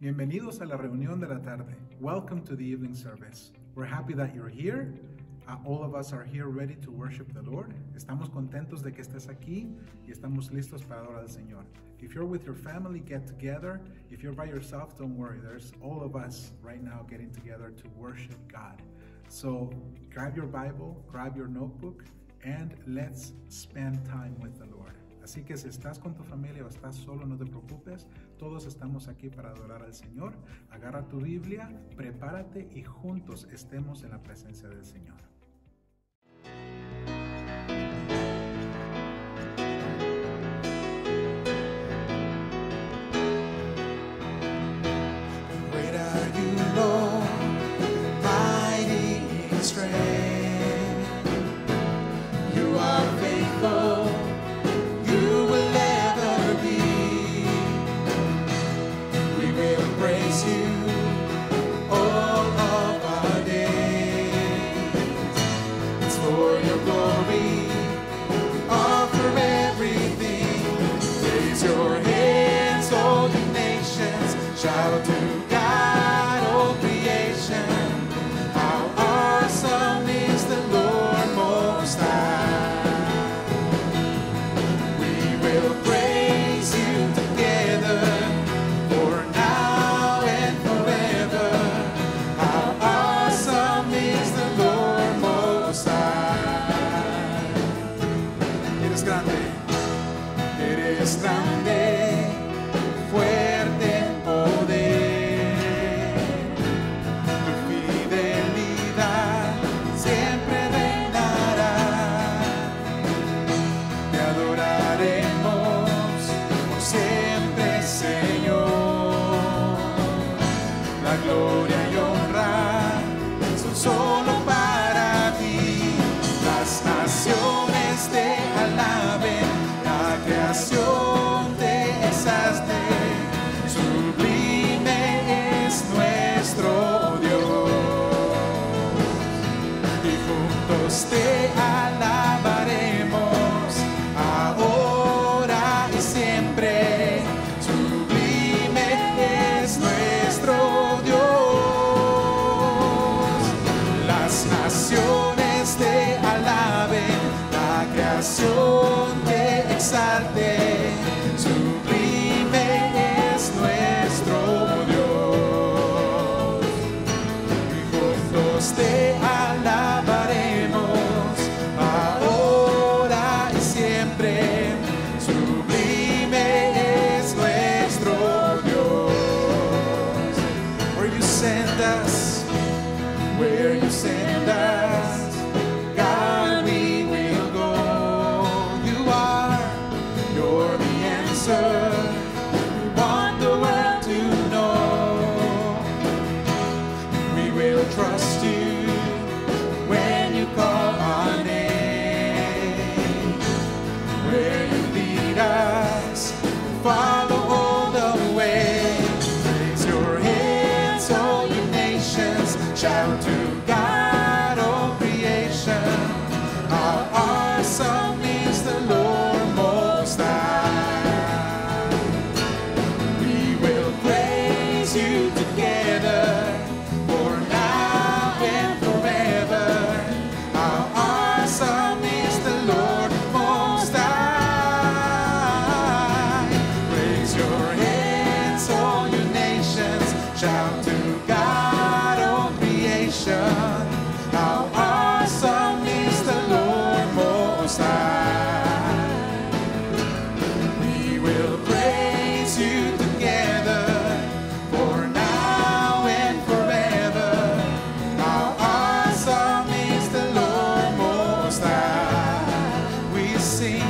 Bienvenidos a la reunión de la tarde. Welcome to the evening service. We're happy that you're here. Uh, all of us are here ready to worship the Lord. Estamos contentos de que estés aquí y estamos listos para adorar al Señor. If you're with your family, get together. If you're by yourself, don't worry. There's all of us right now getting together to worship God. So grab your Bible, grab your notebook, and let's spend time with the Lord. Así que si estás con tu familia o estás solo, no te preocupes. Todos estamos aquí para adorar al Señor. Agarra tu Biblia, prepárate y juntos estemos en la presencia del Señor.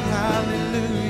hallelujah.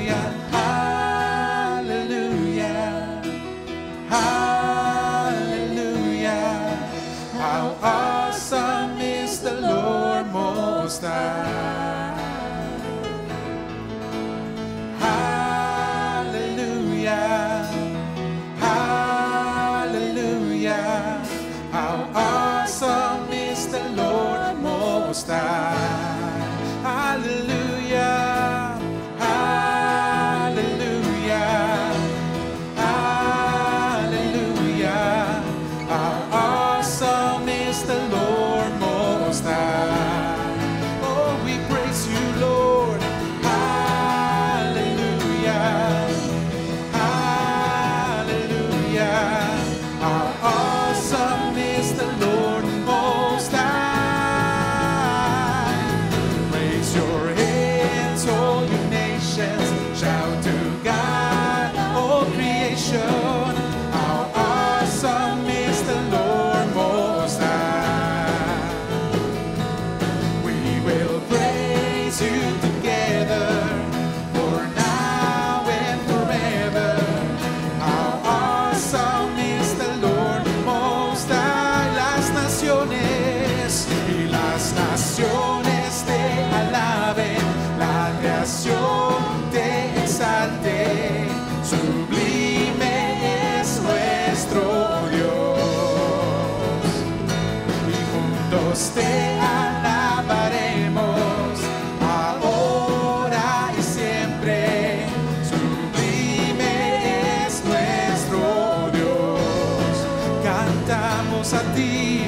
a ti.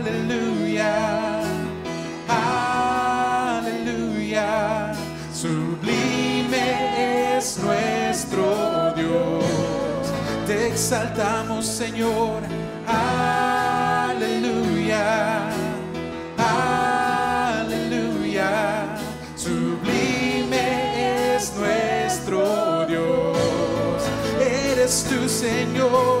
Aleluya, aleluya, sublime es nuestro Dios. Te exaltamos, Señor. Aleluya, aleluya, sublime es nuestro Dios. Eres tu Señor.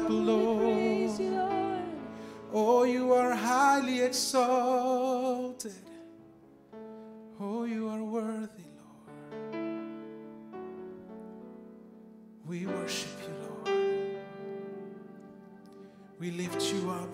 up, Lord. Oh, you are highly exalted. Oh, you are worthy, Lord. We worship you, Lord. We lift you up,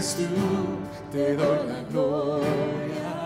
eres tú, te doy la gloria.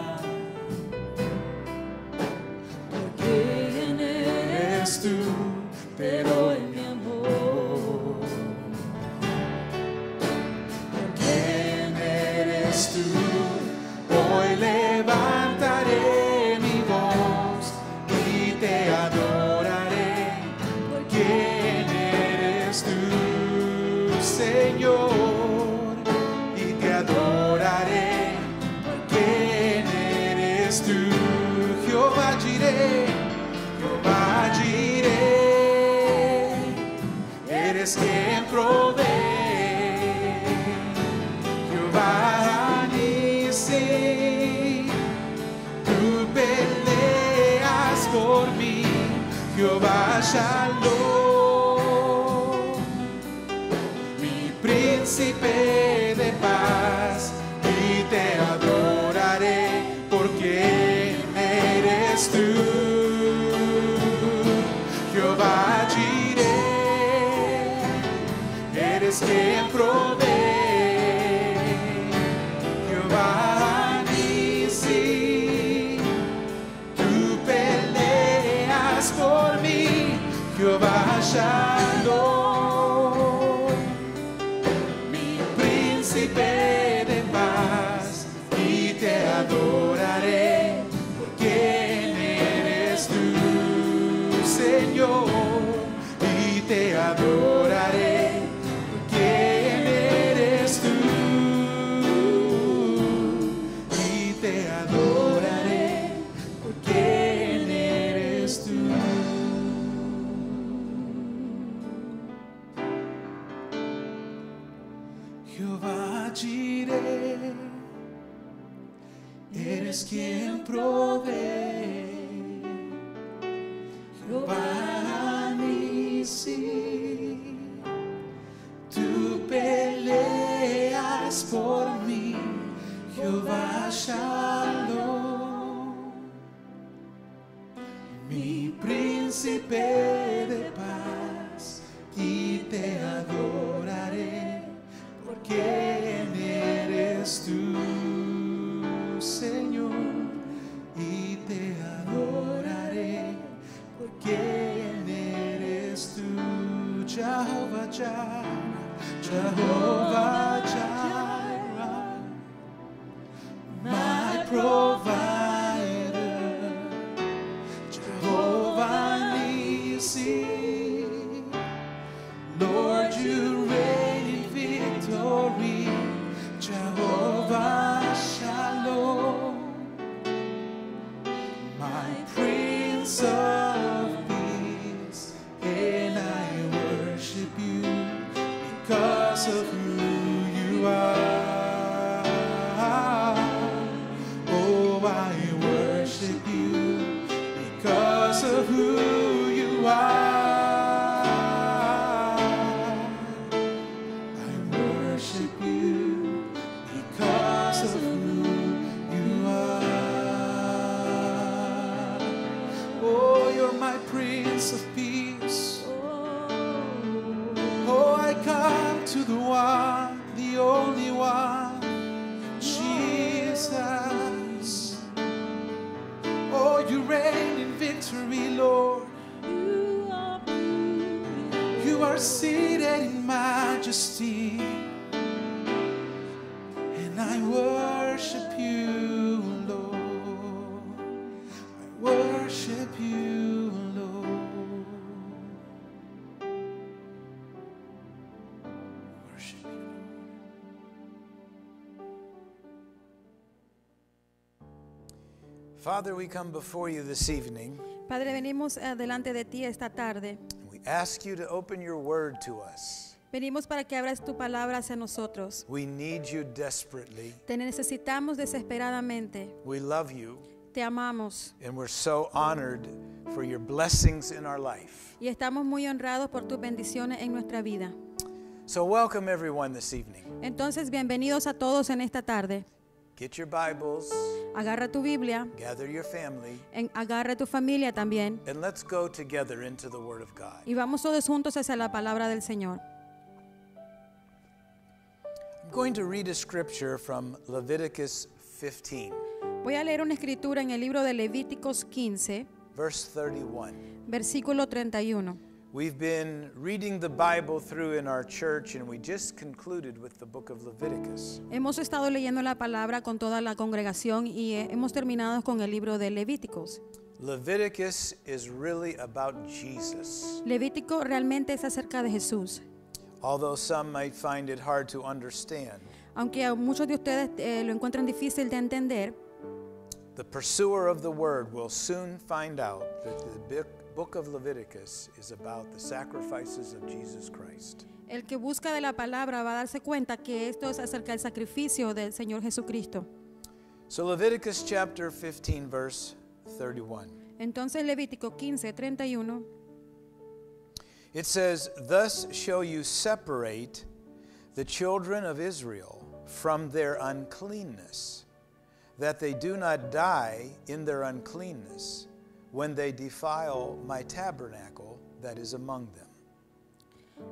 Quien provee. The only one, Jesus. Oh, you reign in victory, Lord. You are seated in majesty. And I worship you, Father, we come before you this evening. Padre, venimos eh, delante de ti esta tarde. We ask you to open your word to us. Venimos para que abras tu palabra hacia nosotros. We need you desperately. Te necesitamos desesperadamente. We love you, Te amamos and we're so honored for your blessings in our life. y estamos muy honrados por tus bendiciones en nuestra vida. So, welcome everyone this evening. Entonces, bienvenidos a todos en esta tarde. Get your Bibles, Agarra tu Biblia, gather your family, en- agarra tu familia también and let's go together into the Word of God. y vamos todos juntos hacia la palabra del Señor. I'm going to read a scripture from Leviticus 15, Voy a leer una escritura en el libro de Levíticos 15, verse 31. versículo 31. We've been reading the Bible through in our church, and we just concluded with the book of Leviticus. Hemos estado leyendo la palabra con toda la congregación y eh, hemos terminado con el libro de Levíticos. Leviticus is really about Jesus. Levítico realmente es acerca de Jesús. Although some might find it hard to understand, Aunque muchos de ustedes eh, lo encuentran difícil de entender, the pursuer of the word will soon find out that the book- book of Leviticus is about the sacrifices of Jesus Christ. el que busca de la palabra va a darse cuenta que esto es acerca del sacrificio del Señor Jesucristo. So, Leviticus chapter 15, verse 31. Entonces Levítico 15, 31 It says, Thus shall you separate the children of Israel from their uncleanness, that they do not die in their uncleanness when they defile my tabernacle that is among them.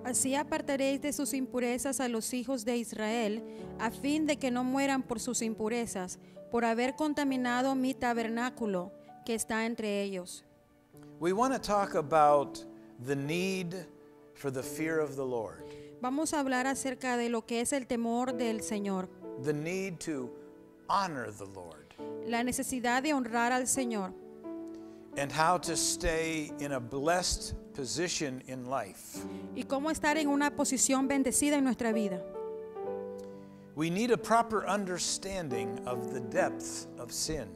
Así apartaréis de sus impurezas a los hijos de Israel, a fin de que no mueran por sus impurezas, por haber contaminado mi tabernáculo que está entre ellos. We want to talk about the need for the fear of the Lord, Vamos a hablar acerca de lo que es el temor del Señor, the need to honor the Lord, la necesidad de honrar al Señor and how to stay in a blessed position in life. y cómo estar en una posición bendecida en nuestra vida. We need a proper understanding of the depth of sin.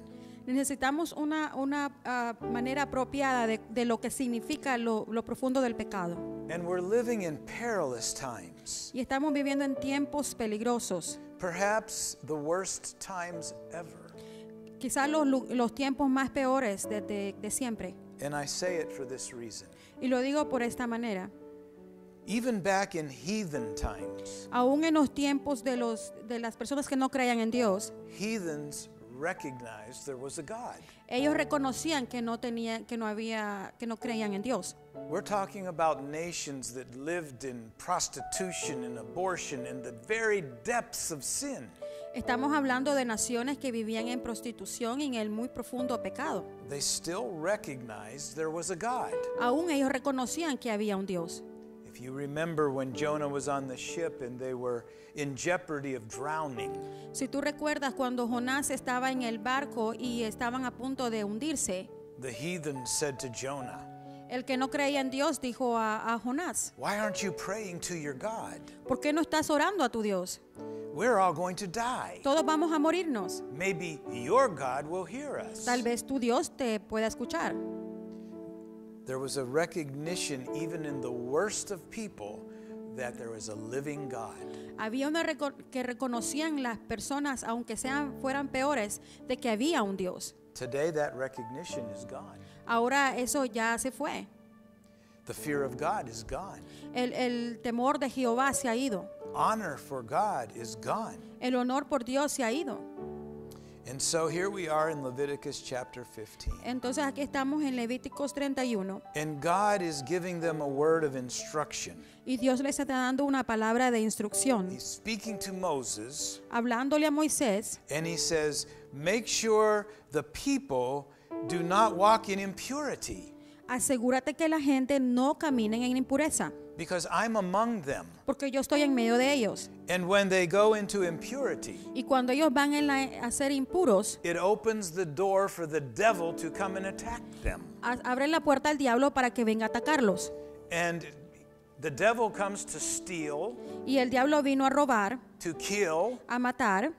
Necesitamos una, una ah, manera apropiada de, de lo que significa lo, lo profundo del pecado. And we're living in perilous times, Y estamos viviendo en tiempos peligrosos, perhaps the worst times ever. Quizás los, los tiempos más peores de, de- de siempre. And I say it for this reason. Y lo digo por esta manera. Even back in heathen times, Aún en los tiempos de, los, de las personas que no creían en Dios, heathens recognized there was a God. ellos reconocían que no tenían, que no había, que no creían en Dios. We're talking about nations that lived in prostitution and abortion in the very depths of sin. Estamos hablando de naciones que vivían en prostitución y en el muy profundo pecado. They still recognized there was a God. Aún ellos reconocían que había un Dios. If you remember when Jonah was on the ship and they were in jeopardy of drowning, Si tú recuerdas cuando Jonás estaba en el barco y estaban a punto de hundirse, the heathen said to Jonah, el que no creía en Dios dijo a, a Jonás, Why aren't you praying to your God? ¿por qué no estás orando a tu Dios? We're all going to die. Todos vamos a morirnos. Maybe your God will hear us. Tal vez tu Dios te pueda escuchar. There was a recognition, even in the worst of people, that there was a living God. Había una que reconocían las personas, aunque sean fueran peores, de que había un Dios. Today, that recognition is gone. Ahora eso ya se fue. The fear of God is gone. El, el temor de Jehová se ha ido. Honor for God is gone. El honor por Dios se ha ido. And so here we are in Leviticus chapter 15. Entonces aquí estamos en Levíticos 31 And God is giving them a word of instruction. y Dios les está dando una palabra de instrucción, He's speaking to Moses, hablándole a Moisés and he says, Make sure the people do not walk in impurity, asegúrate que la gente no camine en impureza, because I'm among them. porque yo estoy en medio de ellos. And when they go into impurity, Y cuando ellos van a ser impuros, it opens the door for the devil to come and attack them. a- abren la puerta al diablo para que venga a atacarlos. And the devil comes to steal, Y el diablo vino a robar, to kill, a matar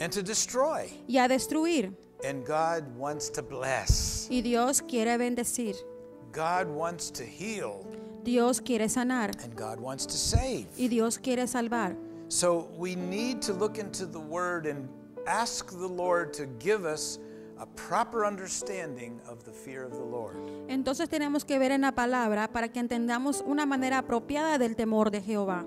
and to destroy. y a destruir. And God wants to bless. Y Dios quiere bendecir, God wants to heal. Dios quiere sanar And God wants to save. y Dios quiere salvar. So we need to look into the Word and ask the Lord to give us a proper understanding of the fear of the Lord. Entonces tenemos que ver en la palabra para que entendamos una manera apropiada del temor de Jehová.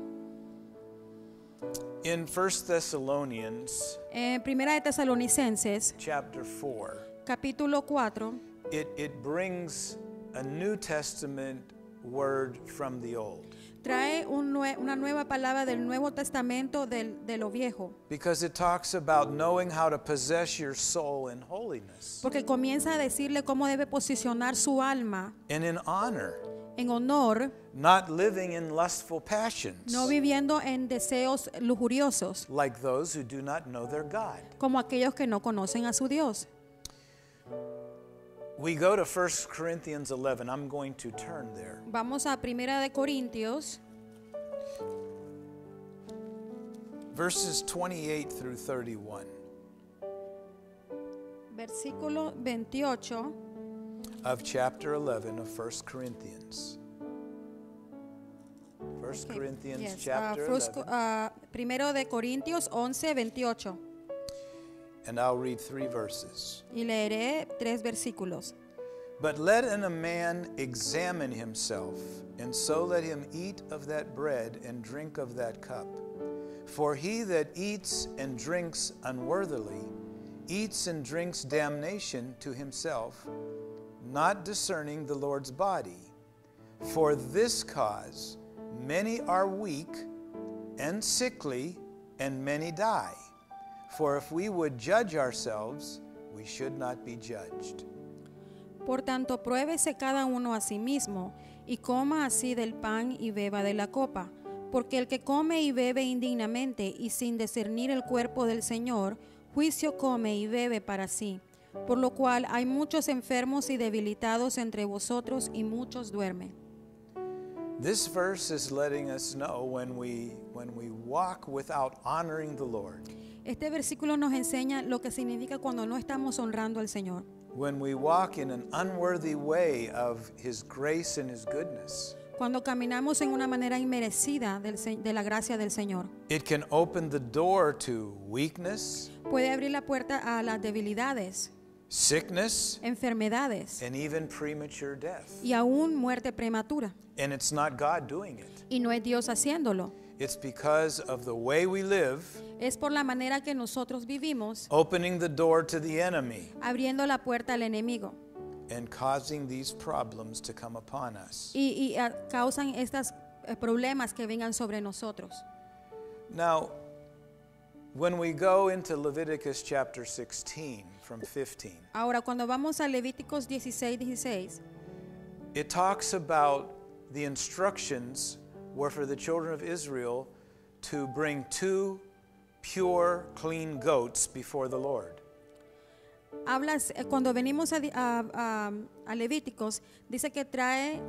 In 1 Thessalonians En Primera de Tesalonicenses, chapter 4, capítulo 4, it, it brings a New Testament word from the Old. trae un nue- una nueva palabra del Nuevo Testamento del- de lo viejo, Because it talks about knowing how to possess your soul in holiness porque comienza a decirle cómo debe posicionar su alma and in honor, en honor, not living in lustful passions no viviendo en deseos lujuriosos, like those who do not know their God. como aquellos que no conocen a su Dios. We go to 1 Corinthians 11. I'm going to turn there. Vamos a Primera de Corintios, Verses 28 through 31 versículo 28. Of chapter 11 of 1 Corinthians. 1 Okay, Corinthians yes, uh, chapter first 11. Co- uh, primero de Corintios 11, 28. and I'll read three verses. Y leeré tres versículos. But let an a man examine himself, and so let him eat of that bread and drink of that cup. For he that eats and drinks unworthily eats and drinks damnation to himself, not discerning the Lord's body. For this cause many are weak and sickly, and many die. For if we would judge ourselves, we should not be judged. Por tanto, pruébese cada uno a sí mismo, y coma así del pan y beba de la copa. Porque el que come y bebe indignamente y sin discernir el cuerpo del Señor, juicio come y bebe para sí. Por lo cual hay muchos enfermos y debilitados entre vosotros y muchos duermen. This verse is letting us know when we when we walk without honoring the Lord, Este versículo nos enseña lo que significa cuando no estamos honrando al Señor. when we walk in an unworthy way of his grace and his goodness. Cuando caminamos en una manera inmerecida de la gracia del Señor. It can open the door to weakness, Puede abrir la puerta a las debilidades, sickness, enfermedades and even premature death. y aún muerte prematura. And it's not God doing it. Y no es Dios haciéndolo. It's because of the way we live, Es por la manera que nosotros vivimos, opening the door to the enemy abriendo la puerta al enemigo. and causing these problems to come upon us. Y, y, ah, causan estos problemas que vengan sobre nosotros. Now, when we go into Leviticus chapter 16 from 15, Ahora, cuando vamos a Levíticos 16, 16, it talks about the instructions were for the children of Israel to bring two pure, clean goats before the Lord. hablas, eh, cuando venimos a, a- a- Levíticos, dice que trae,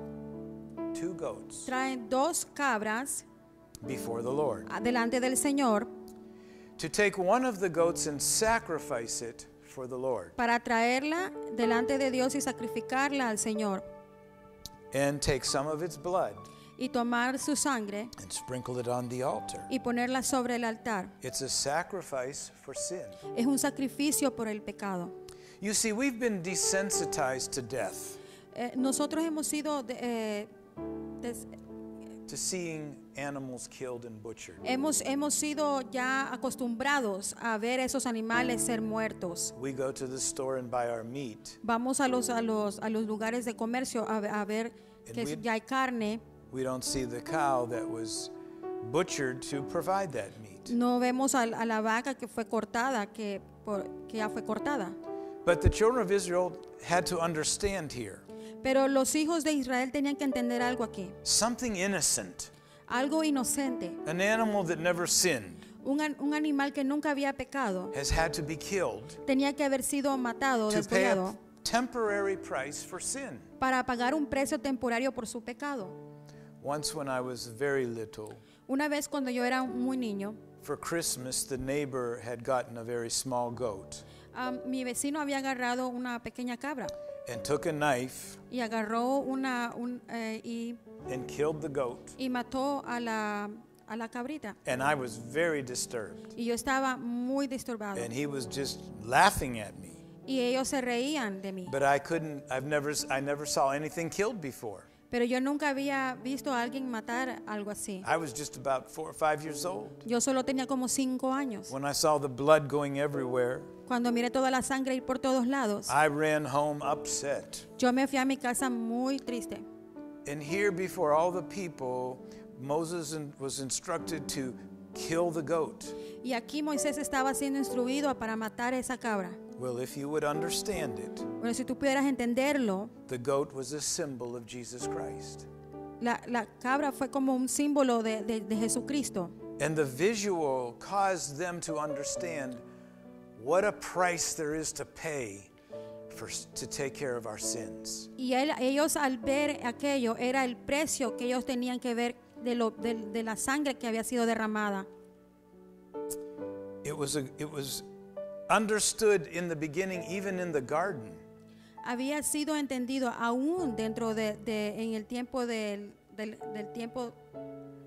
Two goats trae dos cabras before the Lord. ah, delante del Señor To take one of the goats and sacrifice it for the Lord, para traerla delante de Dios y sacrificarla al Señor and take some of its blood y tomar su sangre and sprinkle it on the altar. y ponerla sobre el altar. It's a sacrifice for sin. Es un sacrificio por el pecado. You see, we've been desensitized to death. Eh, nosotros hemos sido de- eh, des- to seeing animals killed and butchered. Hemos, hemos sido ya acostumbrados a ver esos animales ser muertos. We go to the store and buy our meat. Vamos a los, a los, a los lugares de comercio a, a ver que we- ya hay carne. We don't see the cow that was butchered to provide that meat. No vemos al- a, la vaca que fue cortada, que, por- que ya fue cortada. But the children of Israel had to understand here Pero los hijos de Israel tenían que entender algo aquí. something innocent, Algo inocente. an animal that never sinned, Un, un animal que nunca había pecado has had to be killed tenía que haber sido matado, sin. para pagar un precio temporario por su pecado. Once, when I was very little, Una vez cuando yo era muy niño, for Christmas, the neighbor had gotten a very small goat ah, mi vecino había agarrado una pequeña cabra and took a knife y agarró una un, eh, y, and killed the goat. y mató a la, a la cabrita. And I was very disturbed. Y yo estaba muy disturbado. And he was just laughing at me. Y ellos se reían de mí. But I couldn't, I've never, I never saw anything killed before. Pero yo nunca había visto a alguien matar algo así. I was just about four or five years old Yo solo tenía como cinco años. when I saw the blood going everywhere. Cuando miré toda la sangre ir por todos lados, I ran home upset. yo me fui a mi casa muy triste. And here, before all the people, Moses was instructed to kill the goat. Y aquí Moisés estaba siendo instruido para matar esa cabra. Well, if you would understand it, Bueno, si tú pudieras entenderlo, the goat was a symbol of Jesus Christ. la, la cabra fue como un símbolo de, de- de Jesucristo. And the visual caused them to understand what a price there is to pay for, to take care of our sins. Y él- ellos al ver aquello era el precio que ellos tenían que ver de, lo, de, de la sangre que había sido derramada. It was, a, it was understood in the beginning, even in the garden. Había sido entendido aún dentro de, de- en el tiempo del, del- del tiempo.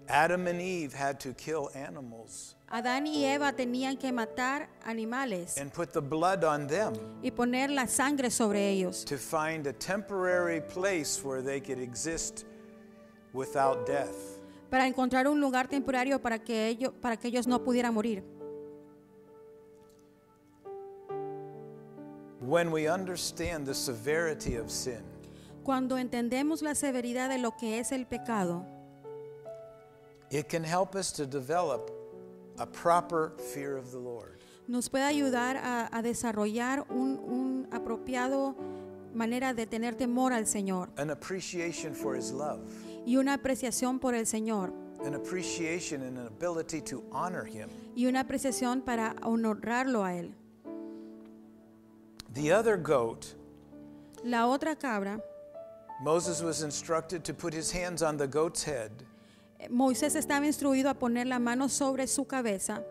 Adam and Eve had to kill animals Adán y Eva tenían que matar animales and put the blood on them y poner la sangre sobre ellos to find a temporary place where they could exist without death. para encontrar un lugar temporario para que ellos, para que ellos no pudieran morir. When we understand the severity of sin, Cuando entendemos la severidad de lo que es el pecado, it can help us to develop a proper fear of the Lord. nos puede ayudar a, a desarrollar un, un apropiado manera de tener temor al Señor an appreciation for his love, y una apreciación por el Señor an appreciation and an ability to honor him. y una apreciación para honrarlo a Él. The other goat, La otra cabra, Moses was instructed to put his hands on the goat's head Moisés estaba instruido a poner la mano sobre su cabeza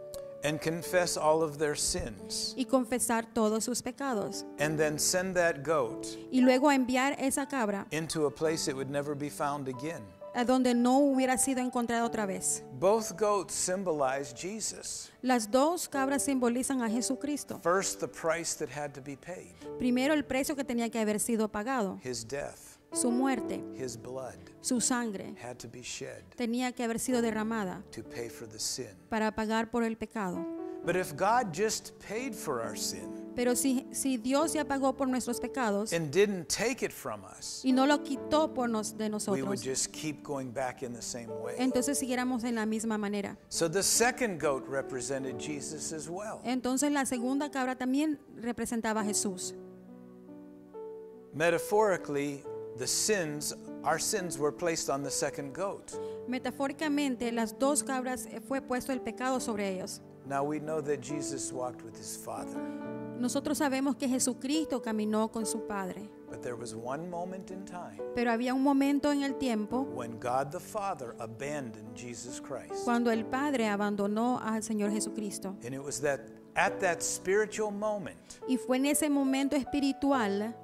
and confess all of their sins, y confesar todos sus pecados and then send that goat y luego enviar esa cabra into a place it would never be found again. a donde no hubiera sido encontrada otra vez. Both goats symbolize Jesus. Las dos cabras simbolizan a Jesucristo. First, the price that had to be paid, Primero el precio que tenía que haber sido pagado, his death, su muerte, his blood su sangre had to be shed tenía que haber sido derramada to pay for the sin. para pagar por el pecado. But if God just paid for our sin Pero si, si Dios ya pagó por nuestros pecados and didn't take it from us, y no lo quitó por nos, de we would nosotros, just keep going back in the same way. entonces siguiéramos en la misma manera. So the second goat represented Jesus as well. Entonces la segunda cabra también representaba a Jesús. Metaphorically, the sins, our sins were placed on the second goat. Metafóricamente, las dos cabras eh, fue puesto el pecado sobre ellos. Now we know that Jesus walked with his Father, Nosotros sabemos que Jesucristo caminó con su Padre, but there was one moment in time pero había un momento en el tiempo when God the Father abandoned Jesus Christ. cuando el Padre abandonó al Señor Jesucristo. And it was that at that spiritual moment Y fue en ese momento espiritual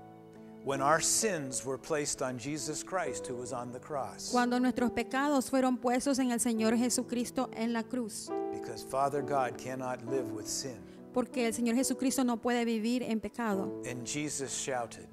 cuando nuestros pecados fueron puestos en el Señor Jesucristo en la cruz. Because Father God cannot live with sin. Porque el Señor Jesucristo no puede vivir en pecado. And Jesus shouted,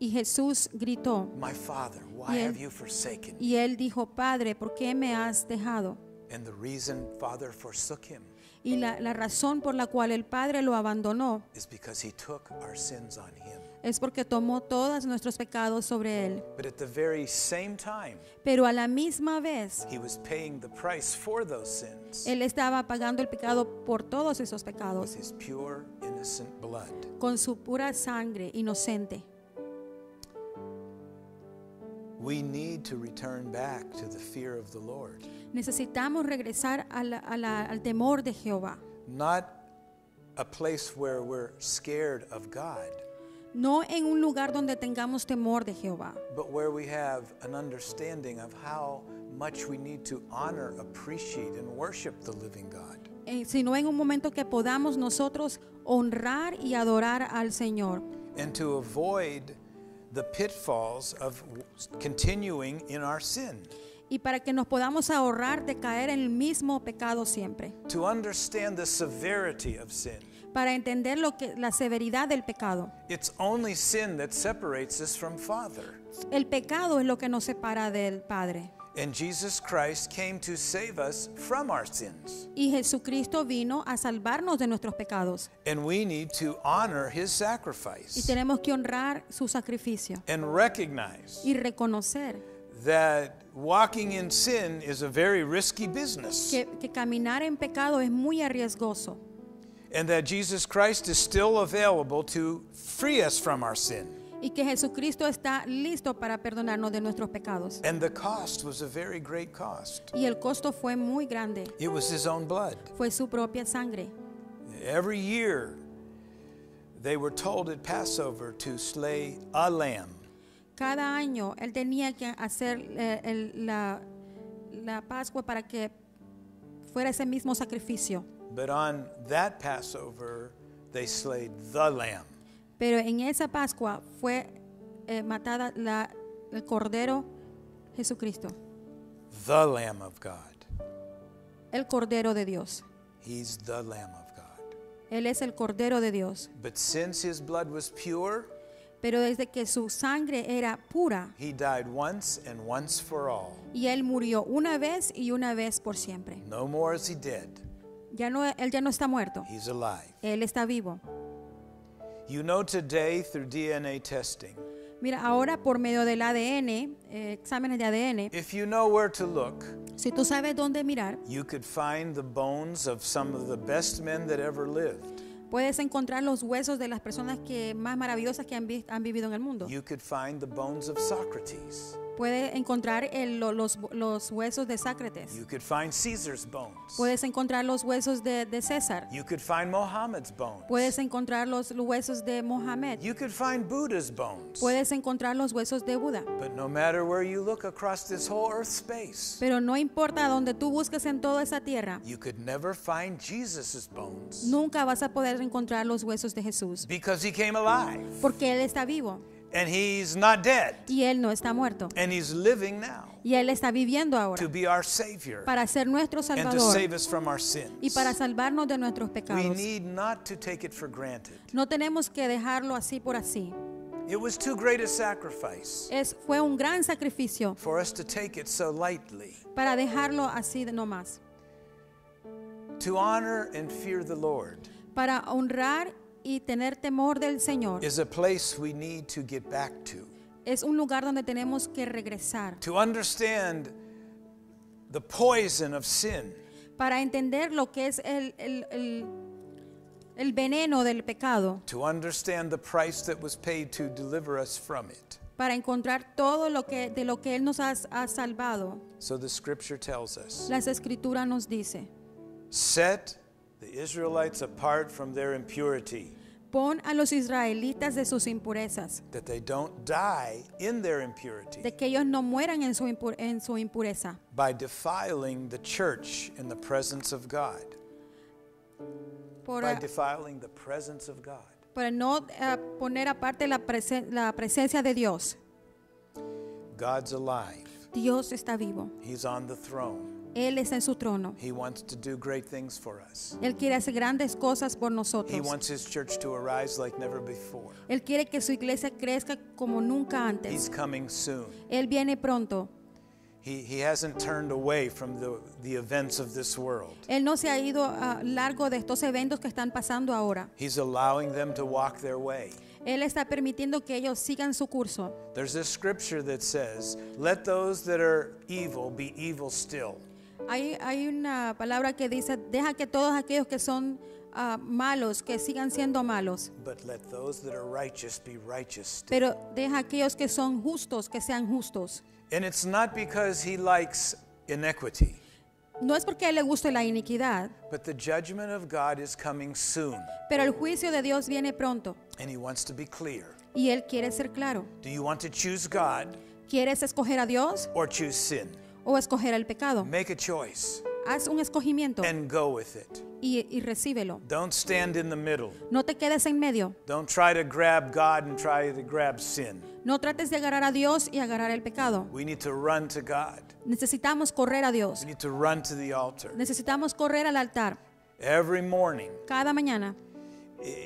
Y Jesús gritó, My Father, why Y él- have you forsaken me? y él dijo, Padre, ¿por qué me has dejado? And the reason Father forsook him Y la, la razón por la cual el Padre lo abandonó is because he took our sins on him. Es porque tomó todos nuestros pecados sobre él. But at the very same time, Pero a la misma vez, he was paying the price for those sins él estaba pagando el pecado por todos esos pecados with his pure, innocent blood. con su pura sangre inocente. We need to return back to the fear of the Lord, Necesitamos regresar a la- a la- al temor de Jehová. not a place where we're scared of God, No en un lugar donde tengamos temor de Jehová, but where we have an understanding of how much we need to honor, appreciate, and worship the living God. eh, sino en un momento que podamos nosotros honrar y adorar al Señor and to avoid the pitfalls of continuing in our sin. y para que nos podamos ahorrar de caer en el mismo pecado siempre, To understand the severity of sin. Para entender lo que la severidad del pecado. It's only sin that separates us from Father. El pecado es lo que nos separa del Padre. And Jesus Christ came to save us from our sins. Y Jesucristo vino a salvarnos de nuestros pecados. And we need to honor his Y sacrifice tenemos que honrar su sacrificio and recognize y reconocer that walking in sin is a very risky business. que, que caminar en pecado es muy arriesgoso And that Jesus Christ is still available to free us from our sin. y que Jesucristo está listo para perdonarnos de nuestros pecados. And the cost was a very great cost. Y el costo fue muy grande, It was his own blood. fue su propia sangre. Every year, they were told at Passover to slay a lamb. Cada año él tenía que hacer eh, el- la, la Pascua para que fuera ese mismo sacrificio. But on that Passover, they slayed the lamb. Pero en esa Pascua fue eh, matada la- el Cordero Jesucristo, The Lamb of God. el Cordero de Dios. He's the Lamb of God. Él es el Cordero de Dios. But since his blood was pure, Pero desde que su sangre era pura he died once and once for all. y él murió una vez y una vez por siempre. No more is he dead. Ya no, él ya no está muerto, He's alive. él está vivo. You know today through DNA testing, Mira, ahora por medio del ADN, eh, exámenes de ADN, if you know where to look, si tú sabes dónde mirar, you could find the bones of some of the best men that ever lived. puedes encontrar los huesos de las personas que más maravillosas que han, vi- han vivido en el mundo. You could find the bones of Socrates. Puedes encontrar el- los, los huesos de Sócrates. You could find Caesar's bones. Puedes encontrar los huesos de, de César. You could find Mohammed's bones. Puedes encontrar los huesos de Mohamed. You could find Buddha's bones. Puedes encontrar los huesos de Buda. But no matter where you look across this whole earth space, Pero no importa donde tú busques en toda esa tierra, you could never find Jesus' bones nunca vas a poder encontrar los huesos de Jesús. because he came alive Porque Él está vivo and he's not dead y Él no está muerto. and he's living now Y Él está viviendo ahora to be our Savior para ser nuestro and to Salvador save us from our y para sins. salvarnos de nuestros We pecados. need not to take it for granted. No tenemos que dejarlo así por así. It was too great a sacrifice Es, fue un gran sacrificio for us to take it so lightly. para dejarlo así de nomás. To honor and fear the Lord Para honrar y tener temor del Señor. is a place we need to get back to. es un lugar donde tenemos que regresar. To understand the poison of sin. Para entender lo que es el, el- el- el veneno del pecado, to understand the price that was paid to deliver us from it. para encontrar todo lo que de lo que Él nos ha, ha salvado. So the scripture tells us. Las escrituras nos dice, set the Israelites apart from their impurity, pon a los israelitas de sus impurezas, that they don't die in their impurity de que ellos no mueran en su, en su impureza, by defiling the church in the presence of God. por, By defiling the presence of God. por no eh, poner aparte la, presen- la presencia de Dios. God's alive. Dios está vivo, He's on the throne. Él está en su trono. He wants to do great things for us. Él quiere hacer grandes cosas por He nosotros. wants his church to arise like never before. Él quiere que su iglesia crezca como nunca He's antes. coming soon. Él viene pronto. He, he hasn't turned away from the, the events of this world. Él no se ha ido a largo de estos eventos que están pasando ahora. He's allowing them to walk their way. Él está permitiendo que ellos sigan su curso. There's a scripture that says, Let those that are evil be evil still. Hay, hay una palabra que dice, deja que todos aquellos que son ah, malos, que sigan siendo malos. But let those that are righteous be righteous. Pero deja aquellos que son justos, que sean justos. And it's not because he likes inequity, No es porque a él le guste la iniquidad, but the judgment of God is coming soon. pero el juicio de Dios viene pronto And he wants to be clear. y él quiere ser claro. Do you want to choose God ¿Quieres escoger a Dios or choose sin? O escoger el pecado? Make a choice Haz un escogimiento and go with it. y, y recíbelo. Don't stand in the middle. No te quedes en medio. Don't try to grab God and try to grab sin. No trates de agarrar a Dios y agarrar el pecado. We need to run to God. Necesitamos correr a Dios. We need to run to the altar. Necesitamos correr al altar Every morning cada mañana.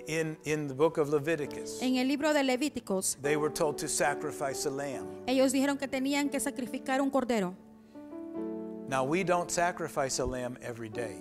in the book of Leviticus, En el libro de Levíticos, they were told to sacrifice a lamb. ellos dijeron que tenían que sacrificar un cordero. Now, we don't sacrifice a lamb every day,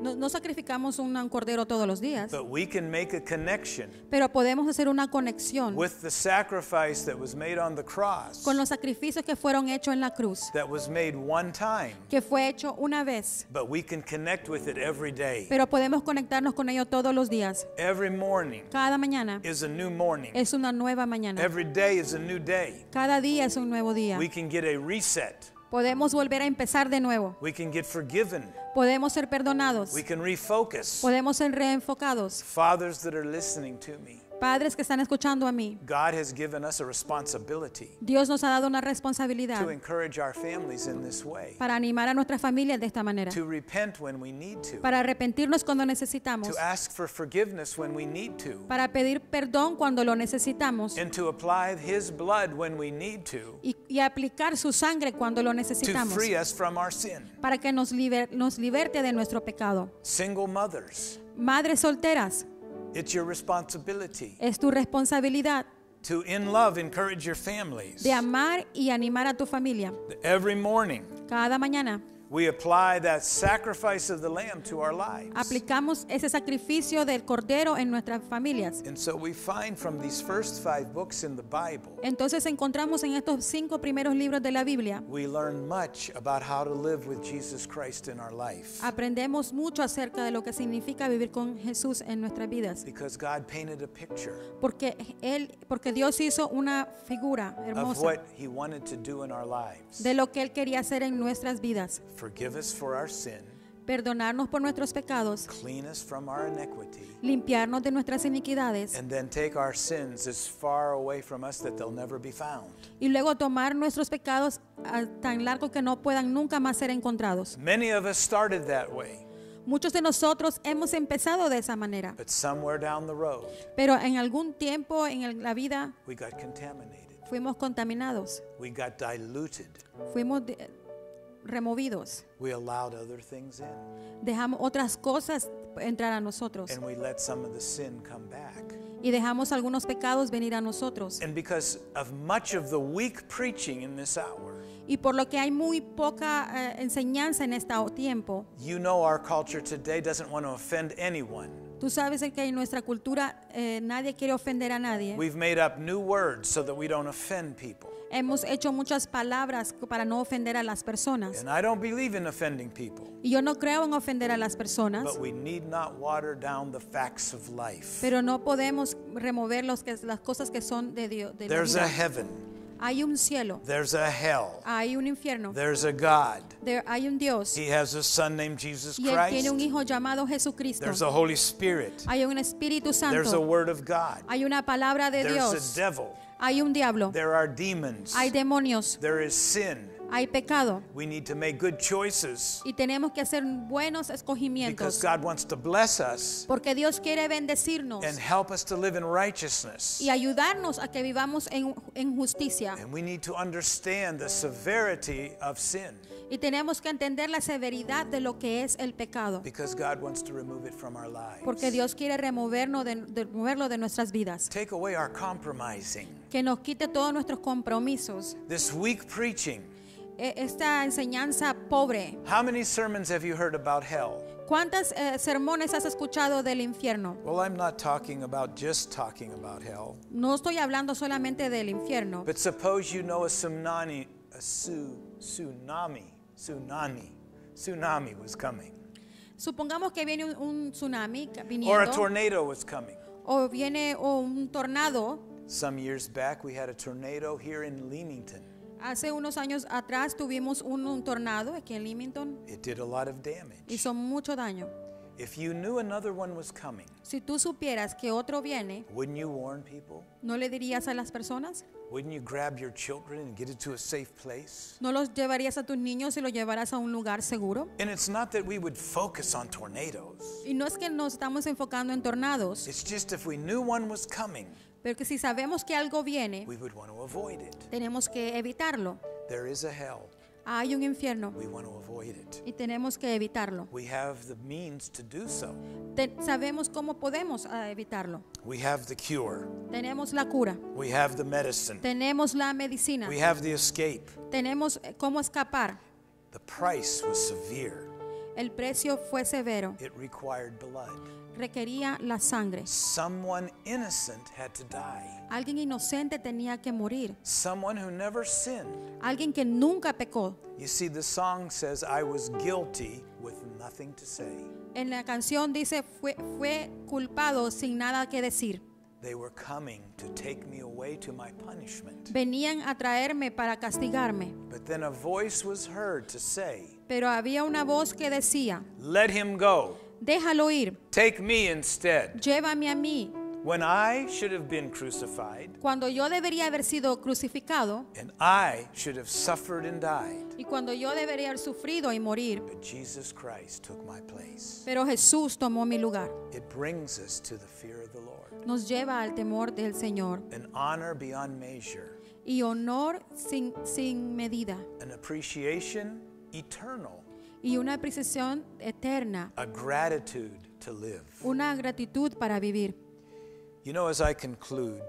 No, no sacrificamos un, un cordero todos los días, but we can make a connection pero podemos hacer una conexión with the sacrifice that was made on the cross, con los sacrificios que fueron hechos en la cruz, that was made one time, que fue hecho una vez, but we can connect with it every day. pero podemos conectarnos con ello todos los días. Every morning Cada mañana is a new morning, es una nueva mañana. every day is a new day. Cada día es un nuevo día. We can get a reset, Podemos volver a empezar de nuevo. we can get forgiven, Podemos ser perdonados. we can refocus. Podemos ser reenfocados. Fathers that are listening to me, Padres que están escuchando a mí, God has given us a responsibility Dios nos ha dado una responsabilidad to encourage our families in this way, para animar a nuestras familias de esta manera, to repent when we need to, para arrepentirnos cuando necesitamos, to ask for forgiveness when we need to, para pedir perdón cuando lo necesitamos. And to apply His blood when we need to, y, y aplicar su sangre cuando lo to necesitamos, free us from our sin. para que nos, liber- nos liberte de nuestro pecado. Single mothers, Madres solteras, it's your responsibility es tu responsabilidad to, in love, encourage your families. de amar y animar a tu familia. Every morning, Cada mañana we apply that sacrifice of the Lamb to our lives. aplicamos ese sacrificio del cordero en nuestras familias. And so we find from these first five books in the Bible, Entonces encontramos en estos cinco primeros libros de la Biblia, we learn much about how to live with Jesus Christ in our life. aprendemos mucho acerca de lo que significa vivir con Jesús en nuestras vidas. Because God painted a picture Porque él, porque Dios hizo una figura hermosa. of what He wanted to do in our lives. de lo que él quería hacer en nuestras vidas. Forgive us for our sin, Perdonarnos por nuestros pecados, clean us from our iniquity, limpiarnos de nuestras iniquidades and then take our sins as far away from us that they'll never be found. y luego tomar nuestros pecados a tan largo que no puedan nunca más ser encontrados. Many of us started that way, Muchos de nosotros hemos empezado de esa manera, but somewhere down the road, pero en algún tiempo en el- la vida we got contaminated. fuimos contaminados, We got diluted. fuimos de- removidos, We allowed other things in. dejamos otras cosas entrar a nosotros And we let some of the sin come back. y dejamos algunos pecados venir a nosotros. And because of much of the weak preaching in this hour, Y por lo que hay muy poca eh, enseñanza en este tiempo, you know our culture today doesn't want to offend anyone. Tú sabes que en nuestra cultura eh, nadie quiere ofender a nadie. We've made up new words so that we don't offend people. Hemos hecho muchas palabras para no ofender a las personas. And I don't believe in offending people, Y yo no creo en ofender a las personas, but we need not water down the facts of life. pero no podemos remover los que, las cosas que son de Dios. de There's a heaven, Hay un cielo, there's a hell, hay un infierno, there's a God. there- hay un Dios He has a son named Jesus y él tiene un Christ. hijo llamado Jesucristo. There's a Holy Spirit. Hay un Espíritu There's a Word of God. hay una palabra de There's a devil. hay un diablo, There are demons. hay demonios, There is sin. Hay pecado We need to make good choices y tenemos que hacer buenos because escogimientos God wants to bless us porque Dios quiere bendecirnos and help us to live in righteousness. y ayudarnos a que vivamos en, en justicia. And we need to understand the severity of sin Y tenemos que entender la severidad de lo que es el pecado. because God wants to remove it from our lives. Porque Dios quiere removernos de, de- removerlo de nuestras vidas. Take away our compromising. Que nos quite todos nuestros compromisos. This weak preaching. E- Esta enseñanza pobre. How many sermons have you heard about hell? ¿Cuántas eh, sermones has escuchado del infierno? Well, I'm not talking about just talking about hell, No estoy hablando solamente del infierno. but suppose you know a tsunami, a su, tsunami, tsunami, tsunami was coming, Supongamos que viene un, un tsunami or a tornado was coming. o viene o un tornado. Some years back, we had a tornado here in Leamington. Hace unos años atrás tuvimos un, un tornado aquí en Leamington. It did a lot of damage. Hizo mucho daño. If you knew another one was coming, Si tú supieras que otro viene, wouldn't you warn people? ¿no le dirías a las personas? Wouldn't you grab your children and get it to a safe place? ¿No los llevarías a tus niños y los llevarás a un lugar seguro? And it's not that we would focus on tornadoes. Y no es que nos estamos enfocando en tornados, It's just if we knew one was coming, pero que si sabemos que algo viene, we would want to avoid it. tenemos que evitarlo. There is a hell. Hay un infierno We want to avoid it. y tenemos que evitarlo. We have the means to do so. Te- sabemos cómo podemos ah, evitarlo. We have the cure. Tenemos la cura, We have the medicine. tenemos la medicina, We have the escape. tenemos eh, cómo escapar. The price was severe. El precio fue severo, It required blood. Requería la sangre. Someone innocent had to die. Alguien inocente tenía que morir, Someone who never sinned. alguien que nunca pecó. You see, the song says, I was guilty with nothing to say. En la canción dice, fue, fue culpado sin nada que decir. They were coming to take me away to my punishment. Venían a traerme para castigarme, But then a voice was heard to say, pero había una voz que decía, Let him go. Déjalo ir, Take me instead. llévame a mí. When I should have been crucified, Cuando yo debería haber sido crucificado and I should have suffered and died, y cuando yo debería haber sufrido y morir, but Jesus Christ took my place. pero Jesús tomó mi lugar. It brings us to the fear of the Lord, Nos lleva al temor del Señor an honor beyond measure, y honor sin, sin medida an appreciation eternal, y una apreciación eterna, a gratitude to live. una gratitud para vivir. You know, as I conclude,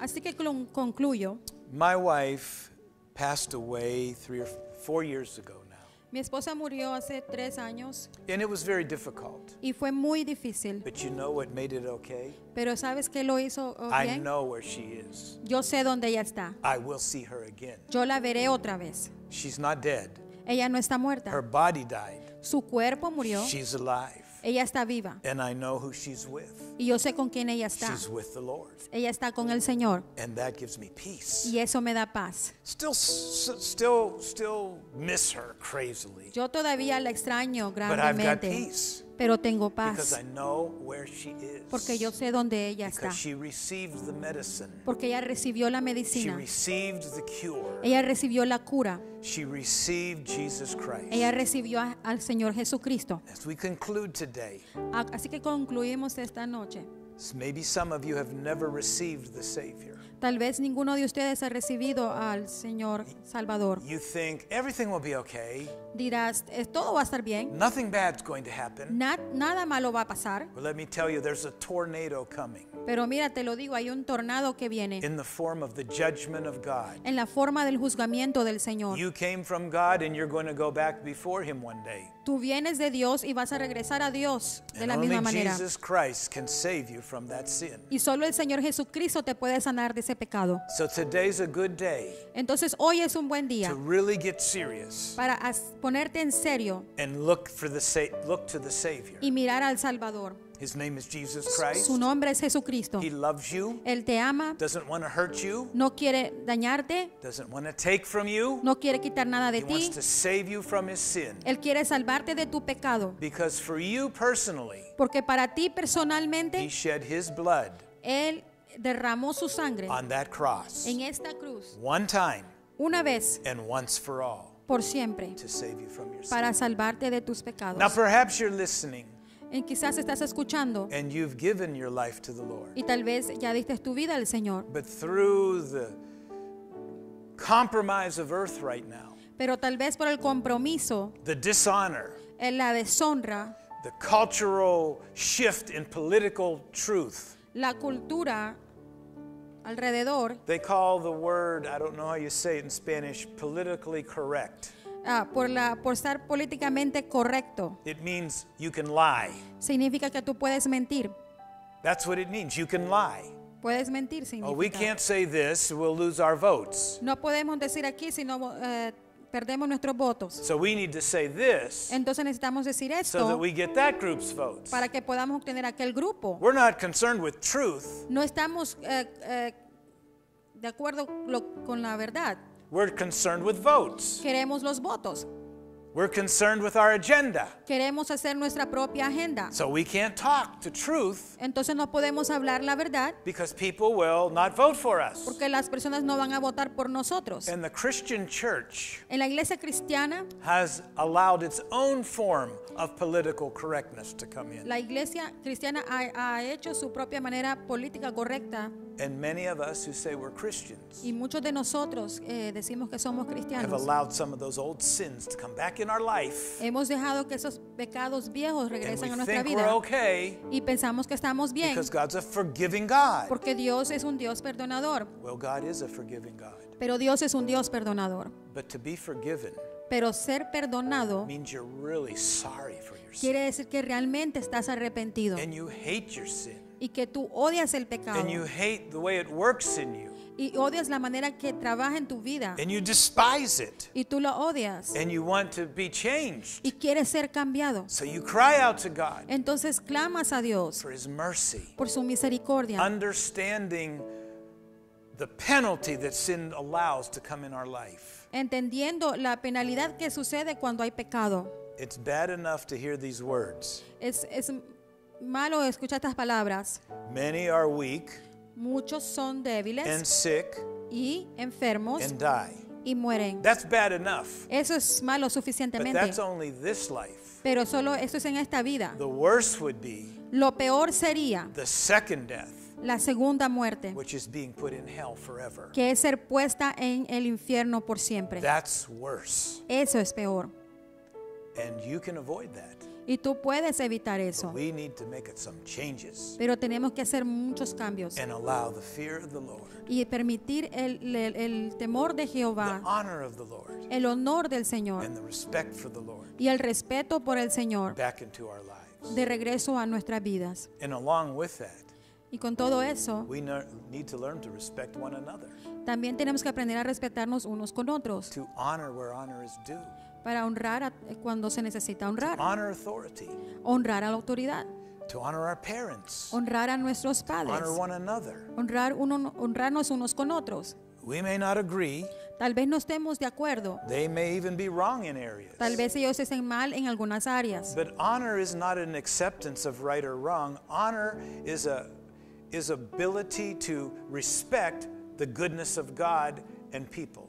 Así que concluyo. my wife passed away three or four years ago now, Mi esposa murió hace tres años and it was very difficult. y fue muy difícil. But you know what made it okay? Pero ¿sabes qué lo hizo oh, I bien? know where she is. Yo sé dónde ella está. I will see her again. Yo la veré otra vez. She's not dead. Ella no está Her muerta. body died. Su cuerpo murió. She's alive. Ella está viva. And I know who she's with. Y yo sé con quién ella está. She's with the Lord. Ella está con el Señor. And that gives me peace. Y eso me da paz. Still still still miss her crazily. Yo todavía la extraño But I've got grandemente. peace Pero tengo paz. I know where she is. Porque yo sé dónde ella está. Because she received the medicine. Porque ella recibió la She medicina. received the cure. Ella recibió la cura. She received Jesus Christ. Ella recibió a- al Señor Jesucristo. Así que concluimos esta noche. maybe some of you have never received the Savior. Tal vez ninguno de ustedes ha recibido al Señor Salvador. You think everything will be okay, Dirás, "Eh, todo va a estar bien. nothing bad's going to happen. Na- nada malo va a pasar. Let me tell you, there's a tornado coming Pero mira, te lo digo, hay un tornado que viene in the form of the judgment of God. en la forma del juzgamiento del Señor. You came from God and you're going to go back before Him one day. Tú vienes de Dios y vas a regresar a Dios de And la misma manera. Jesus Christ can save you from that sin. Y solo el Señor Jesucristo te puede sanar de ese pecado. So today's a good day Entonces hoy es un buen día to really get serious para ponerte en serio and look for the look to the Savior. y mirar al Salvador. His name is Jesus Christ. Su nombre es Jesucristo. He loves you, Él te ama, doesn't want to hurt you, no quiere dañarte, doesn't want to take from you. no quiere quitar nada de He wants ti. to save you from his sin. Él quiere salvarte de tu pecado. Because for you personally, Porque para ti he personalmente, shed his blood Él derramó su sangre on that cross en esta cruz one time una vez and once for all. por siempre to save you from your sin. para salvarte de tus pecados. Now, perhaps you're listening Y quizás estás escuchando and you've given your life to the Lord. y tal vez ya diste tu vida al Señor, But through the compromise of earth right now, pero tal vez por el compromiso, the dishonor, en la deshonra, the cultural shift in political truth, la cultura alrededor, they call the word, I don't know how you say it in Spanish, politically correct. Ah, por, la, por estar políticamente correcto, It means you can lie. significa que tú puedes mentir. That's what it means. You can lie. Puedes mentir, Oh, we significa. can't say this, we'll lose our votes. No podemos decir aquí si no eh, perdemos nuestros votos. So we need to say this Entonces necesitamos decir so that esto we get that group's votes. para que podamos obtener aquel grupo. We're not concerned with truth, No estamos eh, de acuerdo lo- con la verdad. We're concerned with votes. Queremos los votos. We're concerned with our agenda. Queremos hacer nuestra propia agenda. So we can't talk to truth Entonces no podemos hablar la verdad because people will not vote for us. porque las personas no van a votar por nosotros. And the Christian church En la iglesia cristiana, has allowed its own form of political correctness to come in. la iglesia cristiana ha, ha hecho su propia manera política correcta And many of us who say we're Christians y muchos de nosotros eh, decimos que somos cristianos. have allowed some of those old sins to come back in our life. Hemos dejado que esos pecados viejos regresen a we nuestra think we're vida okay y pensamos que estamos bien because God's a forgiving God. porque Dios es un Dios perdonador. Well, God is a forgiving God. Pero Dios es un Dios perdonador. But to be forgiven Pero ser perdonado means you're really sorry for your sin. quiere decir que realmente estás arrepentido And you hate your sin. y que tú odias el pecado And you hate the way it works in you. Y odias la manera que trabaja en tu vida And you despise it. y tú lo odias And you want to be changed. y quieres ser cambiado. So you cry out to God Entonces clamas a Dios for His mercy, por su misericordia, understanding the penalty that sin allows to come in our life. entendiendo la penalidad que sucede cuando hay pecado. It's bad enough to hear these words. Es, es malo escuchar estas palabras. Many are weak Muchos son and débiles sick y enfermos and die. y mueren. That's bad enough. Eso es malo But suficientemente. that's only this life. Pero solo eso es en esta vida. The worst would be Lo peor sería the second death, la segunda muerte, which is being put in hell forever. que es ser puesta en el infierno por siempre. That's worse. Eso es peor. And you can avoid that. Y tú puedes evitar But eso. we need to make some changes Pero tenemos que hacer muchos cambios and allow the fear of the Lord, y permitir el, el- el temor de the Jehová, honor of the Lord, el honor del Señor and the respect for the Lord y el respeto por el Señor back into our lives. de regreso a nuestras vidas. And along with that, Y con todo eso, we need to learn to respect one another, también tenemos que aprender a respetarnos unos con otros to honor where honor is due, para honrar a- cuando se necesita honrar, honor authority, honrar a la autoridad, to honor our parents, honrar a nuestros padres, honor one another. honrar uno, honrarnos unos con otros. We may not agree, Tal vez no estemos de acuerdo, they may even be wrong in areas. tal vez ellos estén mal en algunas áreas, But honor is not an acceptance of right or wrong. Honor is a is ability to respect the goodness of God and people.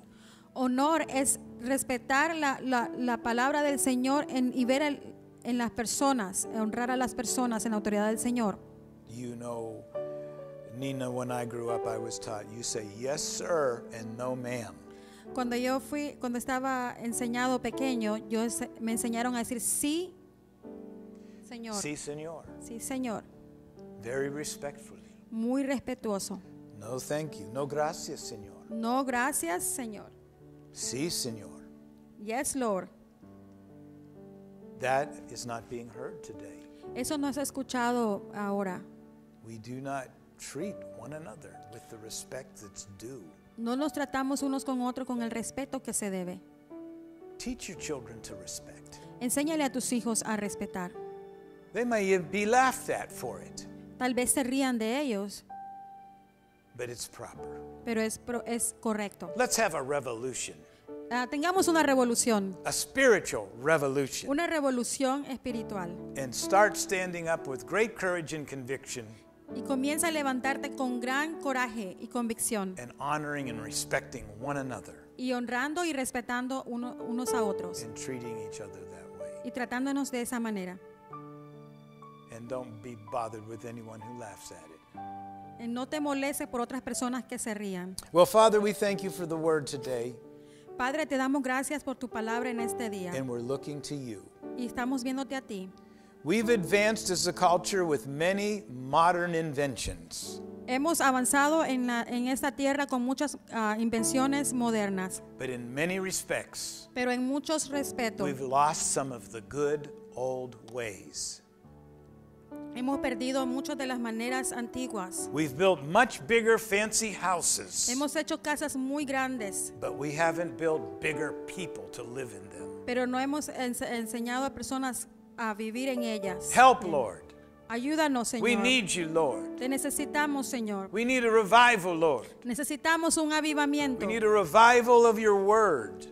Honor es respetar la, la- la palabra del Señor en- y ver el- en las personas, honrar a las personas en la autoridad del Señor. You know, Nina, when I grew up, I was taught you say yes, sir, and no, ma'am. Cuando yo fui, cuando estaba enseñado pequeño, yo me enseñaron a decir sí, Señor. Sí, señor. Sí, Señor. Very respectfully. Muy respetuoso. No, thank you. No, gracias, señor. No, gracias, Señor. Sí, señor. Yes, Lord. That is not being heard today. Eso no ha escuchado ahora. We do not treat one another with the respect that's due. No nos tratamos unos con otros con el respeto que se debe. Teach your children to respect. Enséñale a tus hijos a respetar. They may even be laughed at for it, Tal vez se rían de ellos, but it's proper. pero es, pro- es correcto. Let's have a revolution, Ah, tengamos una revolución, a spiritual revolution, una revolución espiritual. and start standing up with great courage and conviction Y comienza a levantarte con gran coraje y convicción and honoring and respecting one another. y honrando y respetando uno- unos a otros and treating each other that way. y tratándonos de esa manera. And don't be bothered with anyone who laughs at it. Eh, No te molestes por otras personas que se rían. Well, Father, we thank you for the word today, Padre, te damos gracias por tu palabra en este día and we're looking to you. y estamos viéndote a ti. We've advanced as a culture with many modern inventions, Hemos avanzado en, la- en esta tierra con muchas ah, invenciones modernas, but in many respects, pero en muchos respetos we've lost some of the good old ways. Hemos perdido muchas de las maneras antiguas. We've built much bigger, fancy houses, Hemos hecho casas muy grandes, but we haven't built bigger people to live in them. pero no hemos ense- enseñado a personas a vivir en ellas. Help, Lord. Ayúdanos, We Señor. need you, Lord. Te necesitamos, Señor. We need a revival, Lord. Necesitamos un avivamiento. We need a revival of your word,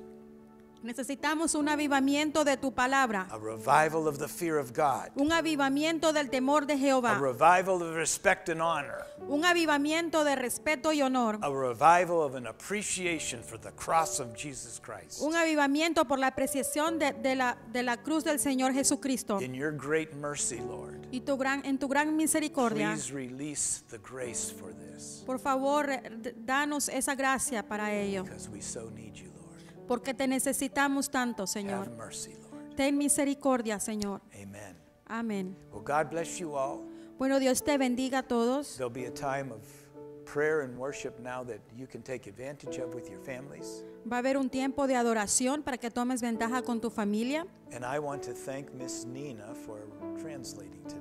Necesitamos un avivamiento de tu palabra. a revival of the fear of God, Un avivamiento del temor de a Jehová. revival of respect and honor, Un avivamiento de respeto y honor. a revival of an appreciation for the cross of Jesus Christ. Un avivamiento por la apreciación de, de la, de la cruz del Señor Jesucristo. In your great mercy, Lord, Y tu gran, en tu gran misericordia, please release the grace for this por favor, danos esa gracia para ello. because we so need you. Porque te necesitamos tanto, Señor. Have mercy, Lord. Ten misericordia, Señor. Amen. Amén. Well, God bless you all. Bueno, Dios te bendiga a todos. There'll be a time of prayer and worship now that you can take advantage of with your families. Va a haber un tiempo de adoración para que tomes ventaja con tu familia. And I want to thank Miss Nina for translating today.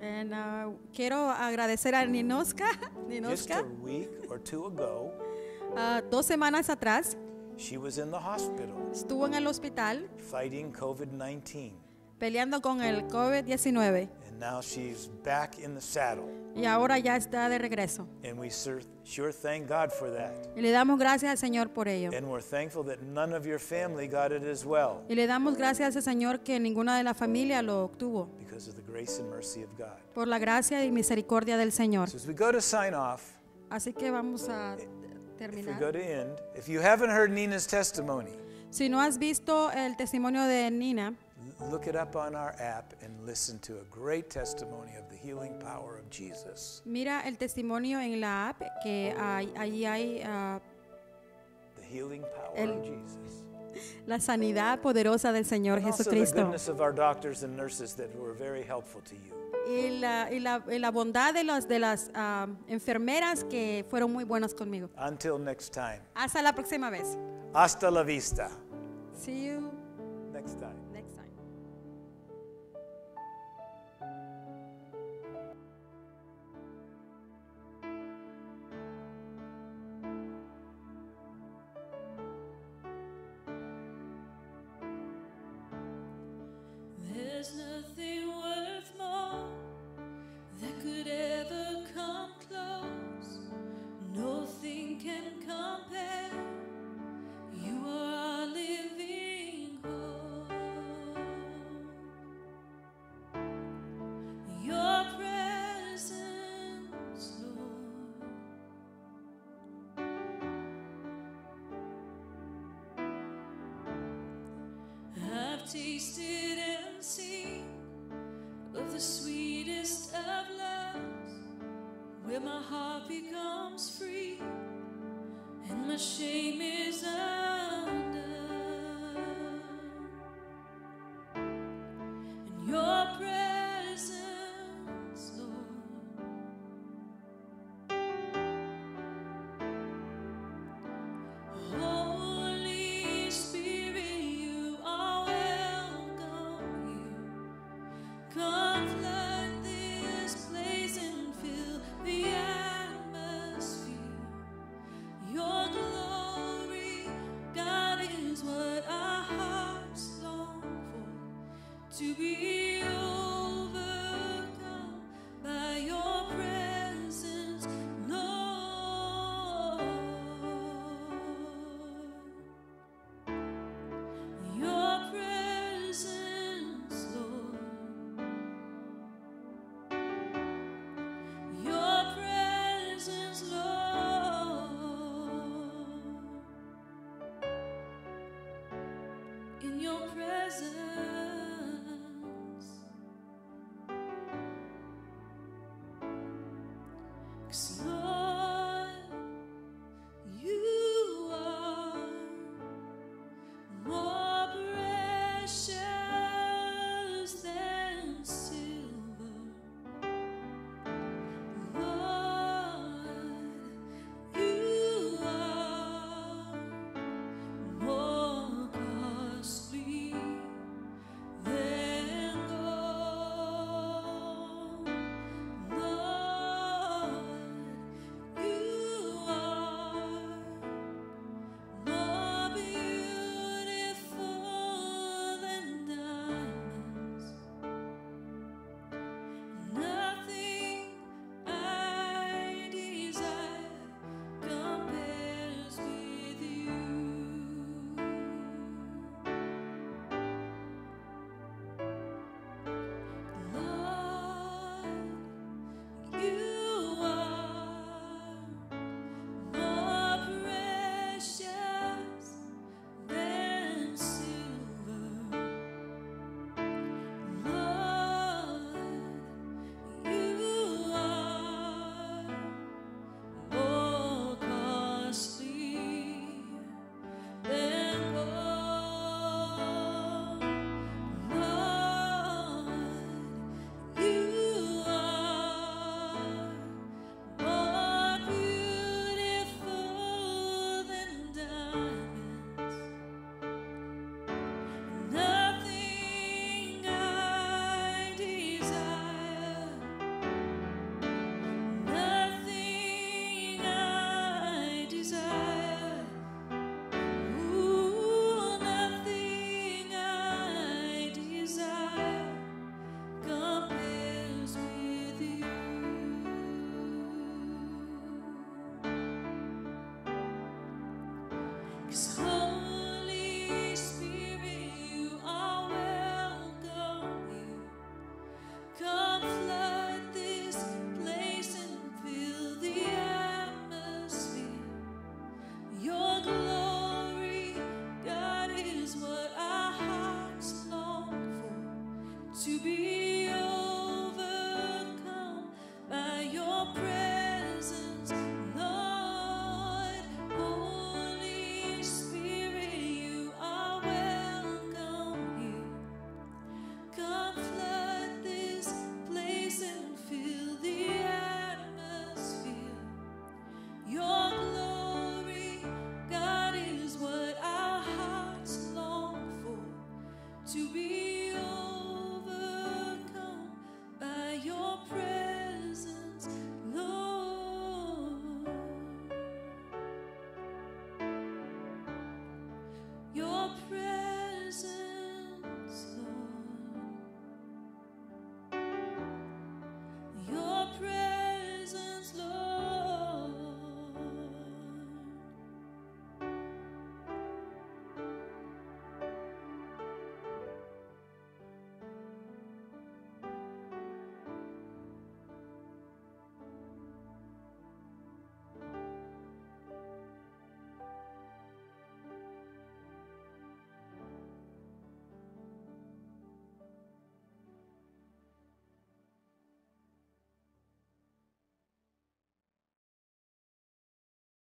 And, uh, quiero agradecer a Ninoska, Just Ninoska a week or two ago, ah, dos semanas atrás she was in the hospital estuvo en el hospital fighting COVID 19. peleando con el COVID-19 And now she's back in the saddle. y ahora ya está de regreso. And we sur- sure thank God for that. Y le damos gracias al Señor por ello. And we're thankful that none of your family got it as well Y le damos gracias al Señor que ninguna de la familia lo obtuvo because of the grace and mercy of God. por la gracia y misericordia del Señor. So as we go to sign off, Así que vamos a if we go to end, if you haven't heard Nina's testimony, Si no has visto el testimonio de Nina, look it up on our app and listen to a great testimony of the healing power of Jesus, mira el testimonio en la app que hay- hay ah, the healing power El- of Jesus. La sanidad poderosa del Señor And Jesucristo y la, y la- y la bondad de, los, de las ah, enfermeras que fueron muy buenas conmigo. Until next time, Hasta la próxima vez. hasta la vista. See you next time.